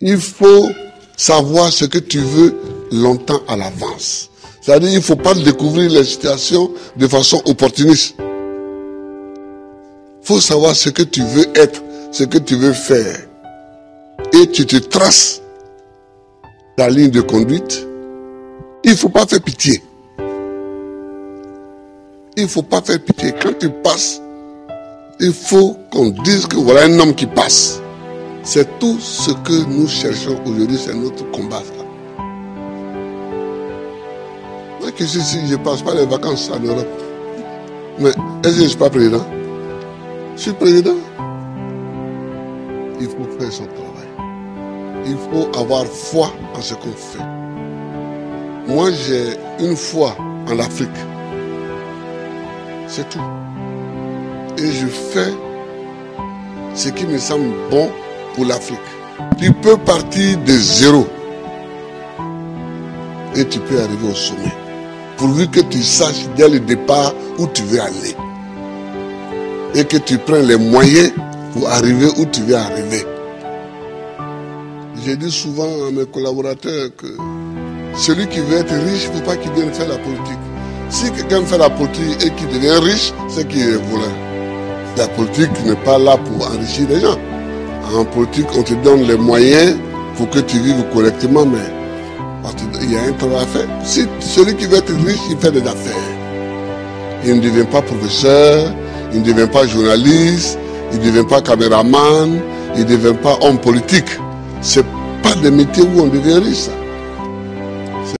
Il faut savoir ce que tu veux longtemps à l'avance. C'est-à-dire il ne faut pas découvrir les situations de façon opportuniste. Il faut savoir ce que tu veux être, ce que tu veux faire. Et tu te traces ta ligne de conduite. Il ne faut pas faire pitié. Il ne faut pas faire pitié. Quand tu passes, il faut qu'on dise que voilà un homme qui passe. C'est tout ce que nous cherchons aujourd'hui, c'est notre combat. Moi que si, je ne passe pas les vacances en Europe, mais est-ce que je ne suis pas président? Je suis président. Il faut faire son travail. Il faut avoir foi en ce qu'on fait. Moi, j'ai une foi en l'Afrique. C'est tout. Et je fais ce qui me semble bon l'Afrique. Tu peux partir de zéro et tu peux arriver au sommet. Pourvu que tu saches dès le départ où tu veux aller. Et que tu prennes les moyens pour arriver où tu veux arriver. J'ai dit souvent à mes collaborateurs que celui qui veut être riche, ne faut pas qu'il vienne faire la politique. Si quelqu'un fait la politique et qu'il devient riche, c'est qu'il est voleur. La politique n'est pas là pour enrichir les gens. En politique, on te donne les moyens pour que tu vives correctement, mais il y a un travail à faire. Si celui qui veut être riche, il fait des affaires. Il ne devient pas professeur, il ne devient pas journaliste, il ne devient pas caméraman, il ne devient pas homme politique. Ce n'est pas des métiers où on devient riche.